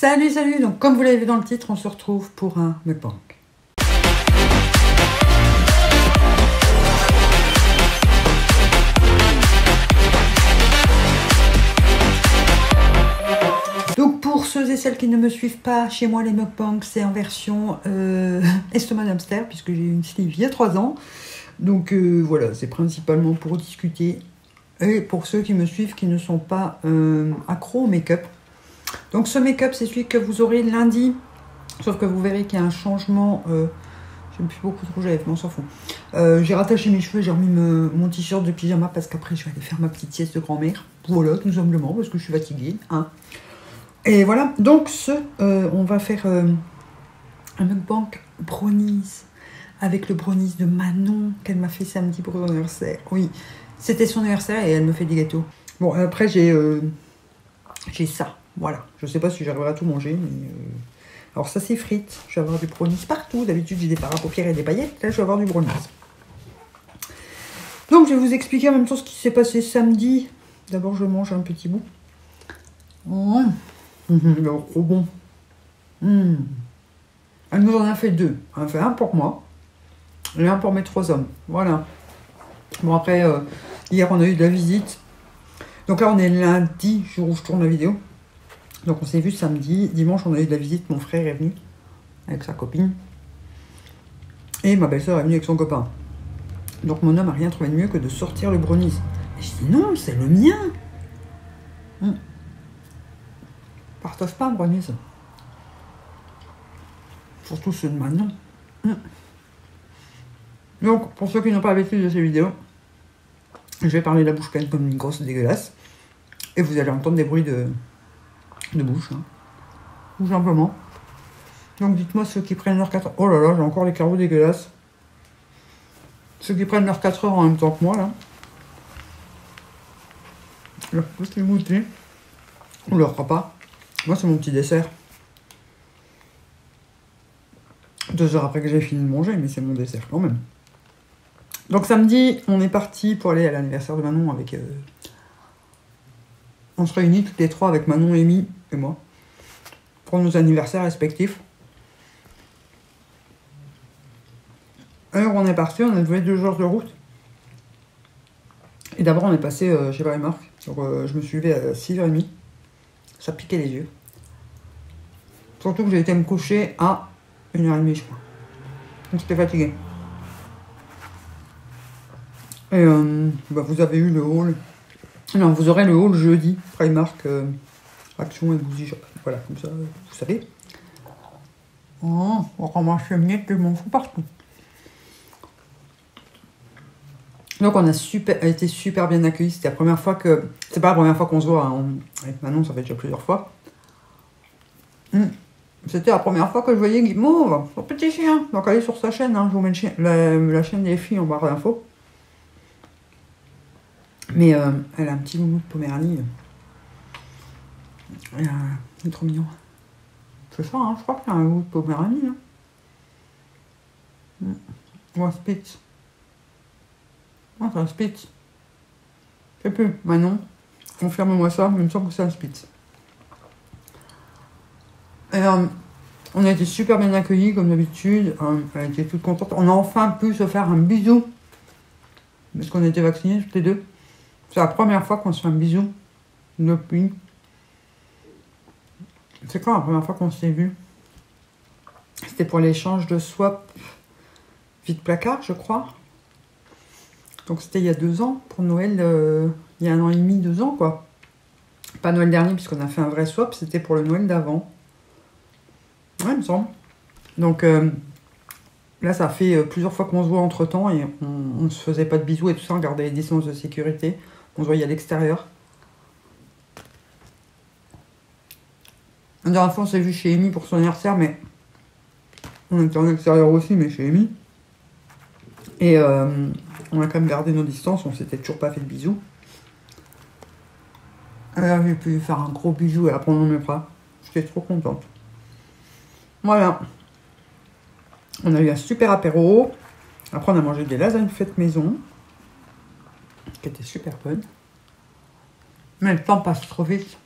Salut, salut Donc comme vous l'avez vu dans le titre, on se retrouve pour un mukbang. Donc pour ceux et celles qui ne me suivent pas, chez moi les mukbangs c'est en version euh, estomac hamster puisque j'ai une sleeve il y a 3 ans. Donc euh, voilà, c'est principalement pour discuter et pour ceux qui me suivent qui ne sont pas euh, accros au make-up. Donc ce make-up, c'est celui que vous aurez lundi. Sauf que vous verrez qu'il y a un changement. Euh, J'aime plus beaucoup de rouge à lèvres, mais on s'en fout. Euh, j'ai rattaché mes cheveux, j'ai remis mon t-shirt de pyjama parce qu'après je vais aller faire ma petite sieste de grand-mère. Voilà, tout simplement, parce que je suis fatiguée. Hein. Et voilà, donc ce, euh, on va faire euh, un mukbang brownies avec le brownies de Manon qu'elle m'a fait samedi pour son anniversaire. Oui, c'était son anniversaire et elle me fait des gâteaux. Bon, après j'ai j'ai ça. Voilà. Je sais pas si j'arriverai à tout manger, mais. euh, Alors, ça, c'est frites. Je vais avoir du brownies partout. D'habitude, j'ai des fards à paupières et des paillettes. Là, je vais avoir du brownies. Donc, je vais vous expliquer en même temps ce qui s'est passé samedi. D'abord, je mange un petit bout. Mmh. Mmh, trop bon. Elle nous en a fait deux. Elle a fait un pour moi et un pour mes trois hommes. Voilà. Bon, après, euh, hier, on a eu de la visite. Donc là, on est lundi, jour où je tourne la vidéo. Donc on s'est vu samedi. Dimanche, on a eu de la visite. Mon frère est venu avec sa copine. Et ma belle-sœur est venue avec son copain. Donc mon homme n'a rien trouvé de mieux que de sortir le brownies. Et je dis non, c'est le mien. Hum. Pas un brownies. Surtout ceux de Manon. Hum. Donc, pour ceux qui n'ont pas l'habitude de ces vidéos, je vais parler la bouche pleine comme une grosse dégueulasse. Et vous allez entendre des bruits de, de bouche. hein. Tout simplement. Donc dites-moi ceux qui prennent leurs 4 heures. Oh là là, j'ai encore les carreaux dégueulasses. Ceux qui prennent leurs 4 heures en même temps que moi, là. Leur petit goûter. Ou leur repas. Moi, c'est mon petit dessert. Deux heures après que j'ai fini de manger, mais c'est mon dessert quand même. Donc samedi, on est parti pour aller à l'anniversaire de Manon avec. euh, On se réunit toutes les trois avec Manon, Amy et moi pour nos anniversaires respectifs. Alors on est parti, on a joué deux jours de route. Et d'abord on est passé euh, chez Primark. Donc euh, je me suis levé à 6h30. Ça piquait les yeux. Surtout que j'ai été me coucher à 1h30 je crois. Donc j'étais fatigué. Et euh, bah, vous avez eu le haul. Non, vous aurez le haul jeudi, Primark, euh, Action et Bougie Shop. Voilà, comme ça, vous savez. Oh, on ramasse les miettes que je m'en fous partout. Donc on a super, a été super bien accueillis. C'était la première fois que... C'est pas la première fois qu'on se voit hein. avec Manon, ça fait déjà plusieurs fois. Hmm. C'était la première fois que je voyais Guimauve, son petit chien. Donc allez sur sa chaîne, hein, je vous mets la, la chaîne des filles en barre d'infos. Mais euh, elle a un petit loulou de Poméranie. A- Il est trop mignon. C'est ça, hein, je crois qu'il y a un loulou de Poméranie. Hein. Hmm. Ou un Spitz. Ah, c'est un Spitz. Je sais plus. Manon, confirme-moi ça, mais il me semble que c'est un Spitz. Euh, on a été super bien accueillis, comme d'habitude. Euh, elle a été toute contente. On a enfin pu se faire un bisou. Parce qu'on était vaccinés toutes les deux. C'est la première fois qu'on se fait un bisou depuis. C'est quand la première fois qu'on s'est vu? C'était pour l'échange de swap vide placard, je crois. Donc c'était il y a deux ans, pour Noël, euh, il y a un an et demi, deux ans, quoi. Pas Noël dernier, puisqu'on a fait un vrai swap, c'était pour le Noël d'avant. Ouais, il me semble. Donc euh, là, ça fait euh, plusieurs fois qu'on se voit entre temps et on, on se faisait pas de bisous et tout ça, on gardait les distances de sécurité. On se voyait à l'extérieur. La on s'est vu chez Amy pour son anniversaire, mais on était en extérieur aussi, mais chez Amy. Et euh, on a quand même gardé nos distances, on s'était toujours pas fait de bisous. Et là, j'ai pu lui faire un gros bisou et la prendre dans mes bras. J'étais trop contente. Voilà. On a eu un super apéro. Après, on a mangé des lasagnes faites maison. Qui étaient super bonnes. Mais le temps passe trop vite.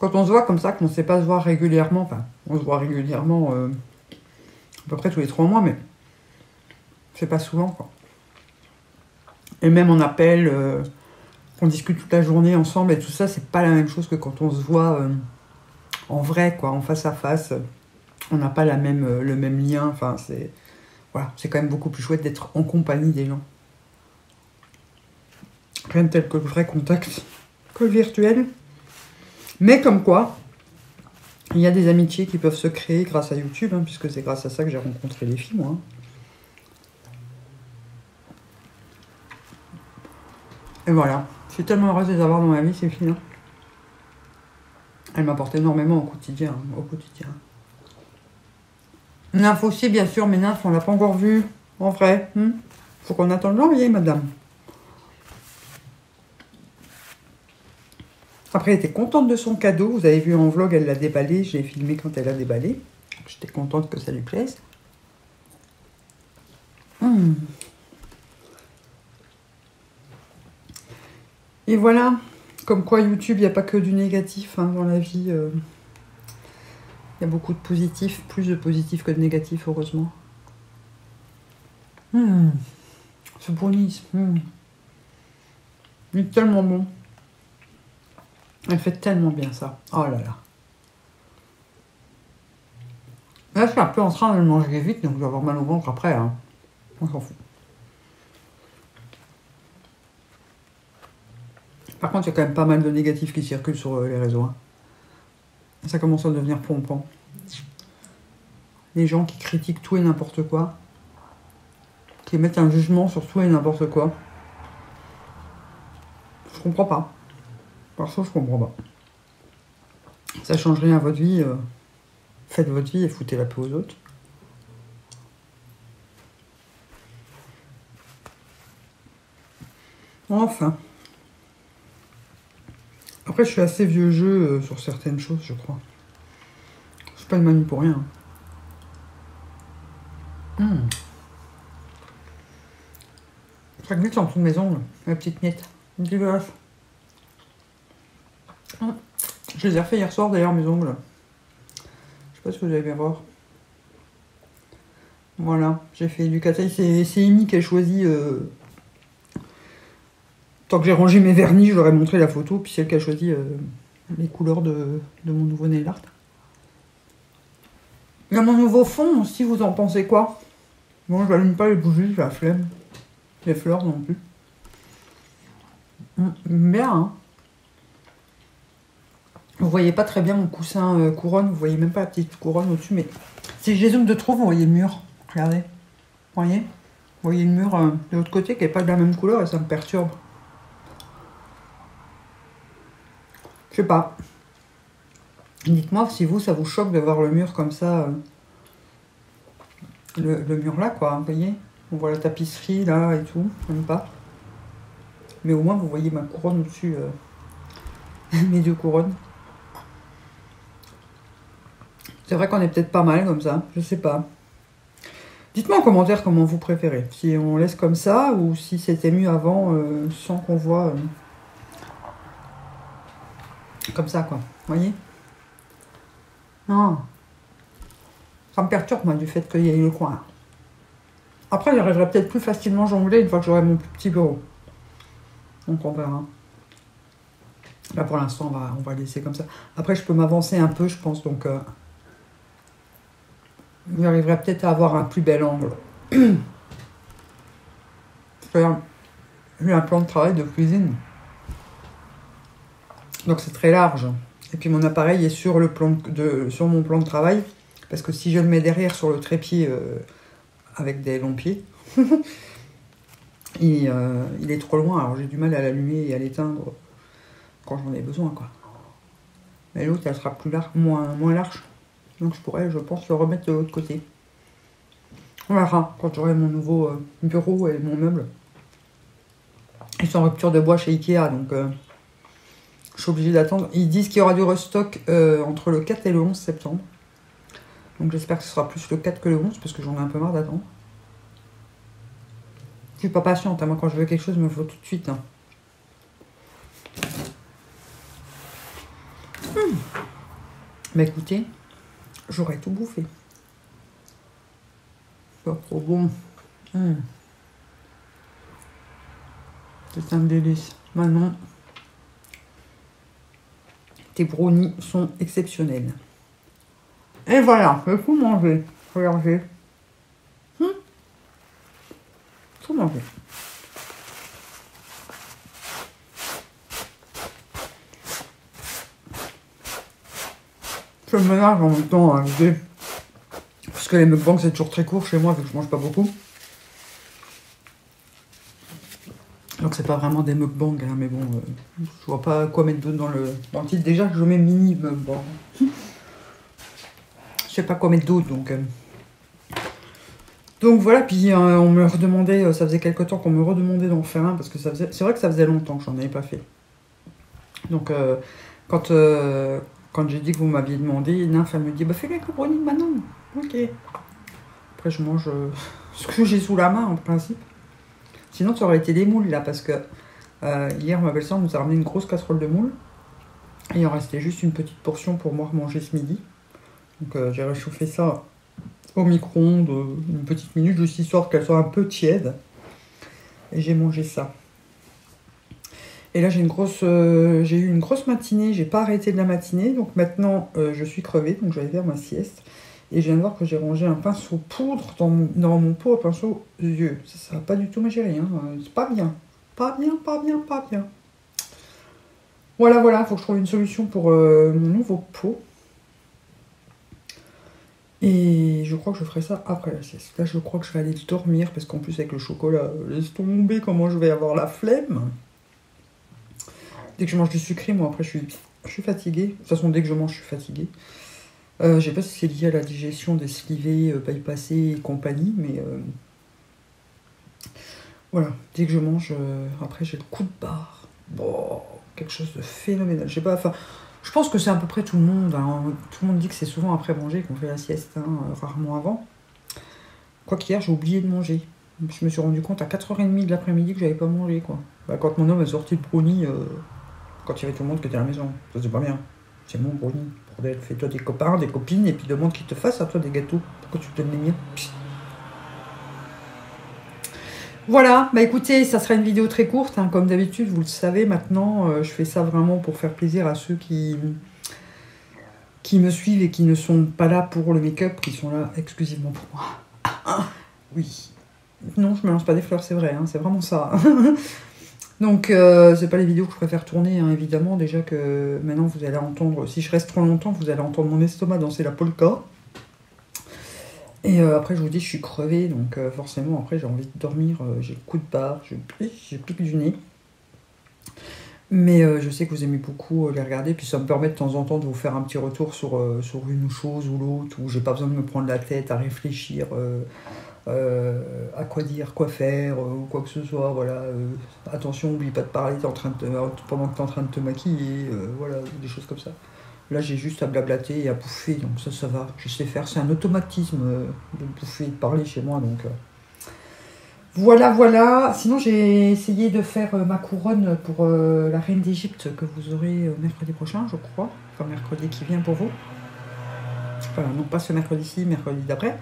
Quand on se voit comme ça, qu'on ne sait pas se voir régulièrement, enfin, on se voit régulièrement euh, à peu près tous les trois mois, mais c'est pas souvent, quoi. Et même en appel, euh, qu'on discute toute la journée ensemble et tout ça, c'est pas la même chose que quand on se voit euh, en vrai, quoi, en face à face. On n'a pas le même lien, enfin, c'est. Voilà, c'est quand même beaucoup plus chouette d'être en compagnie des gens. Rien de tel que le vrai contact que le virtuel. Mais comme quoi, il y a des amitiés qui peuvent se créer grâce à YouTube, hein, puisque c'est grâce à ça que j'ai rencontré les filles, moi. Et voilà, je suis tellement heureuse de les avoir dans ma vie, ces filles. hein. Elles m'apportent énormément au quotidien. hein, au quotidien. Nymph aussi, bien sûr, mais Nymph, on l'a pas encore vue, en vrai. hmm. Faut qu'on attende janvier, madame. Après, elle était contente de son cadeau. Vous avez vu en vlog, elle l'a déballé. J'ai filmé quand elle a déballé. J'étais contente que ça lui plaise. Hmm. Et voilà, comme quoi YouTube, il n'y a pas que du négatif hein, dans la vie. euh. Il y a beaucoup de positifs, plus de positifs que de négatifs, heureusement. Hmm. Ce brownies, hmm. il est tellement bon. Elle fait tellement bien ça. Oh là là. Là, je suis un peu en train de le manger vite, donc je vais avoir mal au ventre après. Hein. On s'en fout. Par contre, il y a quand même pas mal de négatifs qui circulent sur euh, les réseaux. hein. Ça commence à devenir pompant. Les gens qui critiquent tout et n'importe quoi. Qui mettent un jugement sur tout et n'importe quoi. Je comprends pas. Perso, je comprends pas. Ça change rien à votre vie. euh, Faites votre vie et foutez la paix aux autres. Enfin. Après, je suis assez vieux jeu euh, sur certaines choses, je crois. Je suis pas une mamie pour rien. Hum. Ça glisse en dessous de mes ongles, la petite miette. Dégueulasse. Je les ai refait hier soir d'ailleurs, mes ongles. Je sais pas si vous allez bien voir. Voilà, j'ai fait du kataï. C'est Amy qui a choisi. euh, Tant que j'ai rangé mes vernis, je leur ai montré la photo, puis c'est elle qui a choisi euh, les couleurs de, de mon nouveau nail art. Il y a mon nouveau fond aussi, vous en pensez quoi Bon, je n'allume pas les bougies, j'ai la flemme. Les fleurs non plus. Hum, Bien, hein Vous voyez pas très bien mon coussin euh, couronne, vous voyez même pas la petite couronne au-dessus, mais si je les zoome de trop, vous voyez le mur. Regardez. Voyez Vous voyez le mur euh, de l'autre côté qui n'est pas de la même couleur et ça me perturbe. Je sais pas. Dites-moi si vous, ça vous choque de voir le mur comme ça. euh, le, mur là, quoi, vous voyez On voit la tapisserie là et tout, même pas. Mais au moins, vous voyez ma couronne au-dessus. mes deux couronnes. C'est vrai qu'on est peut-être pas mal comme ça, je sais pas. Dites-moi en commentaire comment vous préférez. Si on laisse comme ça ou si c'était mieux avant euh, sans qu'on voit. euh, comme ça, quoi. Voyez? Non. Ça me perturbe, moi, du fait qu'il y ait le coin. Après, j'arriverai peut-être plus facilement jongler une fois que j'aurai mon petit bureau. Donc, on verra. Là, pour l'instant, on va, on va laisser comme ça. Après, je peux m'avancer un peu, je pense, donc... euh, J'arriverai peut-être à avoir un plus bel angle. J'ai un plan de travail de cuisine. Donc c'est très large. Et puis mon appareil est sur, le plan de, sur mon plan de travail. Parce que si je le mets derrière sur le trépied euh, avec des longs pieds, il, euh, il est trop loin. Alors j'ai du mal à l'allumer et à l'éteindre quand j'en ai besoin. Quoi. Mais l'autre, elle sera plus large, moins, moins large. Donc je pourrais, je pense, le remettre de l'autre côté. On verra quand j'aurai mon nouveau euh, bureau et mon meuble. Ils sont en rupture de bois chez Ikea, donc euh, je suis obligée d'attendre. Ils disent qu'il y aura du restock euh, entre le 4 et le 11 septembre. Donc j'espère que ce sera plus le 4 que le 11, parce que j'en ai un peu marre d'attendre. Je suis pas patiente, hein. moi quand je veux quelque chose, il me faut tout de suite. hein. Hum. Mais écoutez, j'aurais tout bouffé. Pas trop bon. Mmh. C'est un délice. Maintenant, tes brownies sont exceptionnels. Et voilà, je tout manger. Regardez. Hum. Tout manger. Je me mélange en même temps à l'idée. Parce que les mukbangs c'est toujours très court chez moi, vu que je mange pas beaucoup. Donc c'est pas vraiment des mukbangs, hein, mais bon, euh, je vois pas quoi mettre dans le, dans le titre. Déjà je mets mini mukbang. je sais pas quoi mettre d'autre, donc... Euh. Donc voilà, puis euh, on me redemandait, ça faisait quelques temps qu'on me redemandait d'en faire un, parce que ça faisait... C'est vrai que ça faisait longtemps que j'en avais pas fait. Donc quand, quand j'ai dit que vous m'aviez demandé, Nymph elle me dit, bah fais quelques brownies maintenant. Ok. Après je mange ce que j'ai sous la main en principe. Sinon, ça aurait été des moules là, parce que euh, hier, ma belle-sœur nous a ramené une grosse casserole de moules. Et il en restait juste une petite portion pour moi manger ce midi. Donc euh, j'ai réchauffé ça au micro-ondes euh, une petite minute, juste histoire qu'elle soit un peu tiède. Et j'ai mangé ça. Et là j'ai une grosse, j'ai eu une grosse matinée, j'ai pas arrêté de la matinée, donc maintenant je suis crevée, donc je vais faire ma sieste. Et je viens de voir que j'ai rangé un pinceau poudre dans mon, pot à pinceau yeux. Ça, ça va pas du tout ma chérie. Hein. C'est pas bien. Pas bien, pas bien, pas bien. Voilà, voilà. Il faut que je trouve une solution pour euh, mon nouveau pot. Et je crois que je ferai ça après la sieste. Là, je crois que je vais aller dormir parce qu'en plus, avec le chocolat, laisse tomber comment je vais avoir la flemme. Dès que je mange du sucré, moi, après, je suis, je suis fatiguée. De toute façon, dès que je mange, je suis fatiguée. Euh, je sais pas si c'est lié à la digestion des slivés, euh, bypassés et compagnie, mais euh, voilà, dès que je mange, après j'ai le coup de barre. Bon, quelque chose de phénoménal. Je sais pas, enfin, je pense que c'est à peu près tout le monde. Hein. Tout le monde dit que c'est souvent après manger qu'on fait la sieste, hein, rarement avant. Quoi qu'hier, j'ai oublié de manger. Je me suis rendu compte à 4h30 de l'après-midi que j'avais pas mangé, quoi. Bah, quand mon homme est sorti de brownie, quand il y avait tout le monde qui était à la maison, ça c'est pas bien. C'est mon brownie. Fais-toi des copains, des copines, et puis demande qu'ils te fassent à toi des gâteaux. Pourquoi tu te donnes les miens Voilà, bah écoutez, ça sera une vidéo très courte, hein. comme d'habitude, vous le savez maintenant, euh, je fais ça vraiment pour faire plaisir à ceux qui, qui me suivent et qui ne sont pas là pour le make-up, qui sont là exclusivement pour moi. oui. Non, je me lance pas des fleurs, c'est vrai, hein, c'est vraiment ça. Donc, euh, c'est pas les vidéos que je préfère tourner, hein, évidemment. Déjà que maintenant, vous allez entendre, si je reste trop longtemps, vous allez entendre mon estomac danser la polka. Et euh, après, je vous dis, je suis crevée, donc euh, forcément, après, j'ai envie de dormir. j'ai le coup de barre, je, je pique du nez. Mais je sais que vous aimez beaucoup les regarder, puis ça me permet de temps en temps de vous faire un petit retour sur, sur une chose ou l'autre, où j'ai pas besoin de me prendre la tête à réfléchir euh, à quoi dire, quoi faire, euh, ou quoi que ce soit. Voilà. Euh, attention, oublie pas de parler en train de pendant que tu es en train de te maquiller, voilà, des choses comme ça. Là, j'ai juste à blablater et à bouffer, donc ça, ça va. Je sais faire, c'est un automatisme de bouffer et de parler chez moi, donc. Voilà, voilà. Sinon, j'ai essayé de faire ma couronne pour la reine d'Égypte que vous aurez mercredi prochain, je crois. Enfin, mercredi qui vient pour vous. Enfin, non pas ce mercredi-ci, mercredi d'après.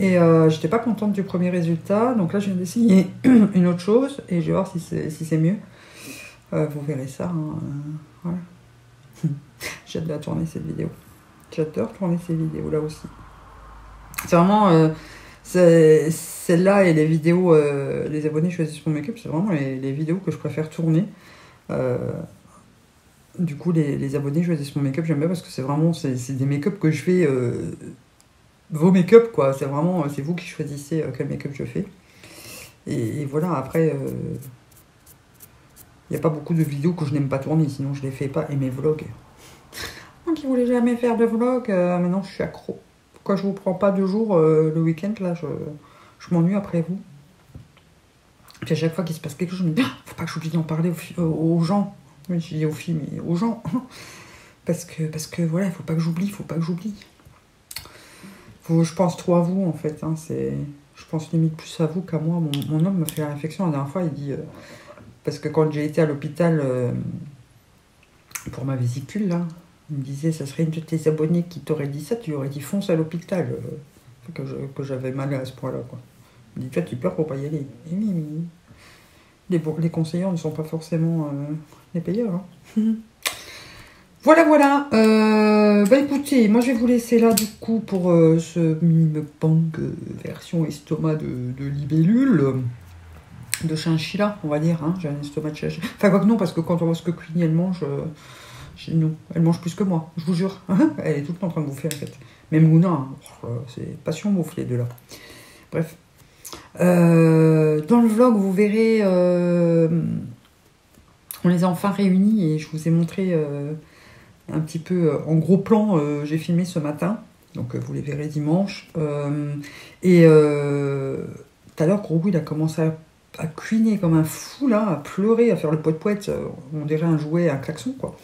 Et euh, j'étais pas contente du premier résultat, donc là je viens d'essayer une autre chose et je vais voir si c'est si mieux. Euh, vous verrez ça. Hein, euh, voilà. J'adore tourner cette vidéo. J'adore tourner ces vidéos là aussi. C'est vraiment celle-là et les vidéos, les abonnés choisissent mon make-up, c'est vraiment les, vidéos que je préfère tourner. du coup, les, les, abonnés choisissent mon make-up, j'aime bien parce que c'est vraiment c'est des make-up que je fais vos make-up, quoi. C'est vraiment, c'est vous qui choisissez euh, quel make-up je fais. Et, voilà, après, il euh, n'y a pas beaucoup de vidéos que je n'aime pas tourner, sinon je les fais pas. Et mes vlogs. Moi qui voulais jamais faire de vlog, euh, maintenant je suis accro. Pourquoi je vous prends pas deux jours le week-end, là, je, m'ennuie après vous. Puis à chaque fois qu'il se passe quelque chose, je me dis, ah, faut pas que j'oublie d'en parler aux, gens. Je dis aux filles, mais aux gens. parce que, parce que voilà, il faut pas que j'oublie, faut pas que j'oublie je pense trop à vous en fait. Hein, c'est, je pense limite plus à vous qu'à moi. Mon, homme me fait la réflexion la dernière fois. Il dit euh, parce que quand j'ai été à l'hôpital euh, pour ma vésicule là, Il me disait, ça serait une de tes abonnés qui t'aurait dit ça, tu aurais dit fonce à l'hôpital. euh, que, j'avais mal à ce point-là. Il me dit, toi, tu pleures pour pas y aller. Et oui, oui. Les, conseillers ne sont pas forcément les payeurs. hein. Voilà, voilà. Euh, bah écoutez, moi je vais vous laisser là du coup pour euh, ce mukbang euh, version estomac de, libellule, de chinchilla, on va dire. Hein. J'ai un estomac de chinchilla. Enfin, quoi que non, parce que quand on voit ce que Queenie elle mange, euh, non, elle mange plus que moi, je vous jure. elle est tout le temps en train de bouffer en fait. Même Luna, hein. Oh, c'est passion les deux là. Bref. Dans le vlog, vous verrez, on les a enfin réunis et je vous ai montré. Un petit peu euh, en gros plan, euh, j'ai filmé ce matin, donc euh, vous les verrez dimanche. Et tout à l'heure, Gros il a commencé à, cuiner comme un fou là, à pleurer, à faire le poète-poète, on dirait un jouet, un klaxon quoi.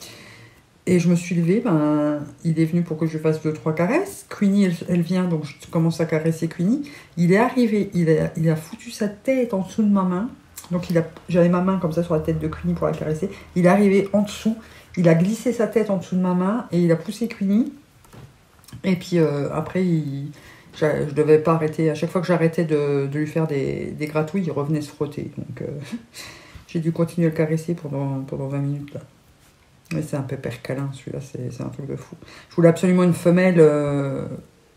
Et je me suis levée, ben, il est venu pour que je fasse deux, trois caresses. Queenie, elle, vient, donc je commence à caresser Queenie. Il est arrivé, il a, il a foutu sa tête en dessous de ma main. Donc j'avais ma main comme ça sur la tête de Queenie pour la caresser. Il est arrivé en dessous, il a glissé sa tête en dessous de ma main et il a poussé Queenie. Et puis euh, après, je devais pas arrêter. À chaque fois que j'arrêtais de, lui faire des, gratouilles, il revenait se frotter. Donc euh, j'ai dû continuer à le caresser pendant, pendant 20 minutes. Mais c'est un pépère câlin celui-là, c'est un truc de fou. Je voulais absolument une femelle euh,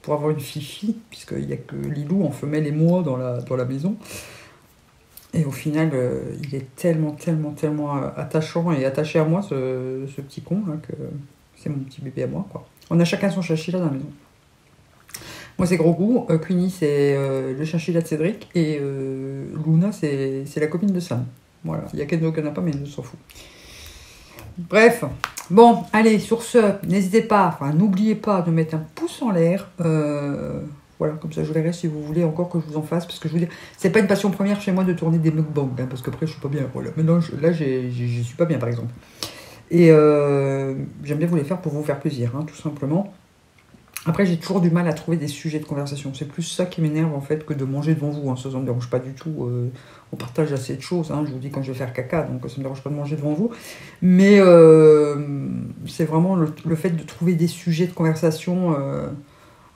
pour avoir une fifi, puisqu'il n'y a que Lilou en femelle et moi dans la maison. Et au final, euh, il est tellement, tellement, tellement euh, attachant et attaché à moi, ce, ce petit con, là, que c'est mon petit bébé à moi. Quoi. On a chacun son chinchilla dans la maison. Moi, c'est Gros Goût, Queenie, c'est euh, le chinchilla de Cédric, et Luna, c'est la copine de Sam. Voilà, il y a Kendo qui pas, mais il s'en fout. Bref, bon, allez, sur ce, n'hésitez pas, enfin, n'oubliez pas de mettre un pouce en l'air. Voilà, comme ça je verrai si vous voulez encore que je vous en fasse, parce que je vous dis, c'est pas une passion première chez moi de tourner des mukbangs, hein, parce qu'après je suis pas bien. Voilà, maintenant je- là je suis pas bien par exemple. Et euh, j'aime bien vous les faire pour vous faire plaisir, hein, tout simplement. Après, j'ai toujours du mal à trouver des sujets de conversation. C'est plus ça qui m'énerve en fait que de manger devant vous. Hein. Ça, ça me dérange pas du tout. euh, on partage assez de choses. hein. Je vous dis quand je vais faire caca, donc ça me dérange pas de manger devant vous. Mais euh, c'est vraiment le, fait de trouver des sujets de conversation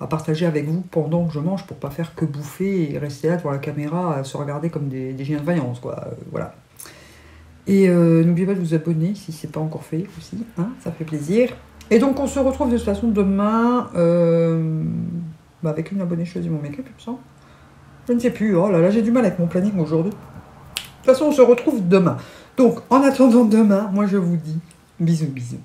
à partager avec vous pendant que je mange pour pas faire que bouffer et rester là devant la caméra à se regarder comme des, des de vaillance, quoi. Euh, voilà. Et euh, n'oubliez pas de vous abonner si c'est pas encore fait aussi, hein, ça fait plaisir. Et donc on se retrouve de toute façon demain euh, bah, avec une abonnée choisie mon make-up, il me. Je ne sais plus, oh là là, j'ai du mal avec mon planning aujourd'hui. De toute façon, on se retrouve demain. Donc en attendant demain, moi je vous dis bisous bisous.